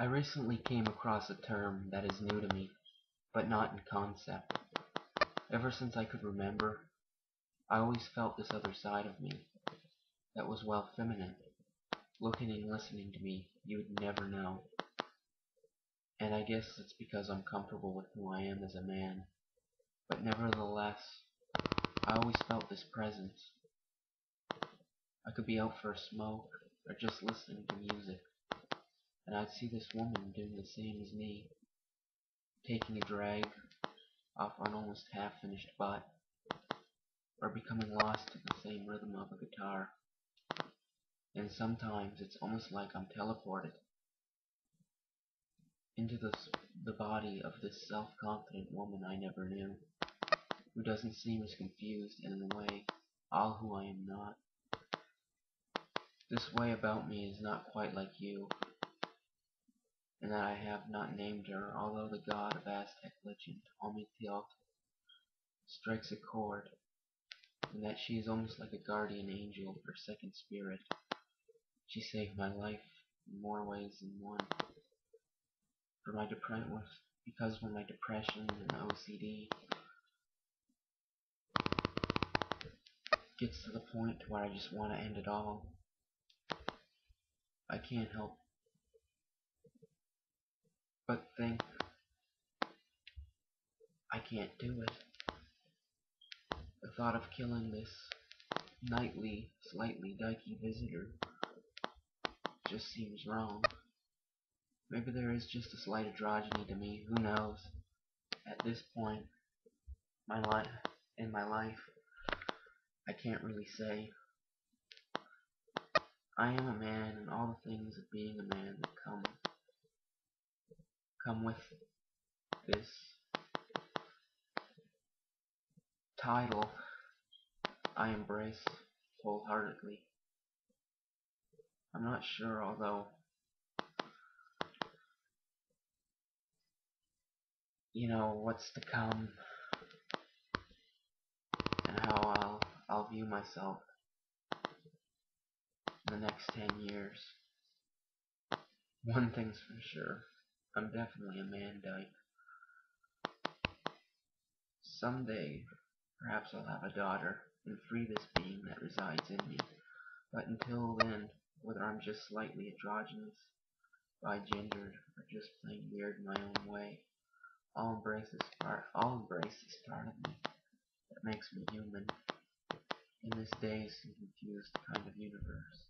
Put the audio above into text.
I recently came across a term that is new to me, but not in concept. Ever since I could remember, I always felt this other side of me that was well feminine. Looking and listening to me, you would never know. And I guess it's because I'm comfortable with who I am as a man. But nevertheless, I always felt this presence. I could be out for a smoke or just listening to music and I'd see this woman doing the same as me, taking a drag off an almost half-finished butt, or becoming lost to the same rhythm of a guitar. And sometimes it's almost like I'm teleported into this, the body of this self-confident woman I never knew, who doesn't seem as confused and in a way all who I am not. This way about me is not quite like you, and that I have not named her, although the god of Aztec legend, Ometeotl, strikes a chord, and that she is almost like a guardian angel or second spirit. She saved my life in more ways than one. For my depression, because when my depression and OCD gets to the point where I just want to end it all, I can't help but think I can't do it. The thought of killing this nightly, slightly dykey visitor just seems wrong. Maybe there is just a slight androgyny to me, who knows? At this point my life in my life, I can't really say. I am a man and all the things of being a man that come come with this title I embrace wholeheartedly. I'm not sure, although, you know, what's to come and how I'll, I'll view myself in the next 10 years. One thing's for sure. I'm definitely a man dyke. Someday, perhaps I'll have a daughter and free this being that resides in me. But until then, whether I'm just slightly androgynous, bi-gendered, or just plain weird in my own way, I'll embrace this part. I'll embrace this part of me that makes me human in this and confused kind of universe.